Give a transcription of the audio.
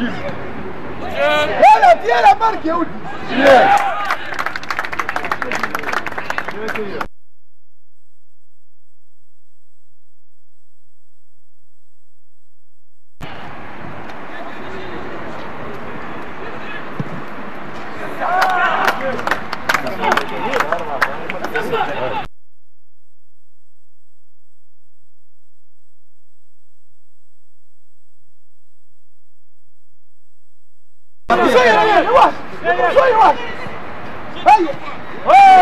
olha Ela tinha a marca, eu. 你说一个你说一哎哎。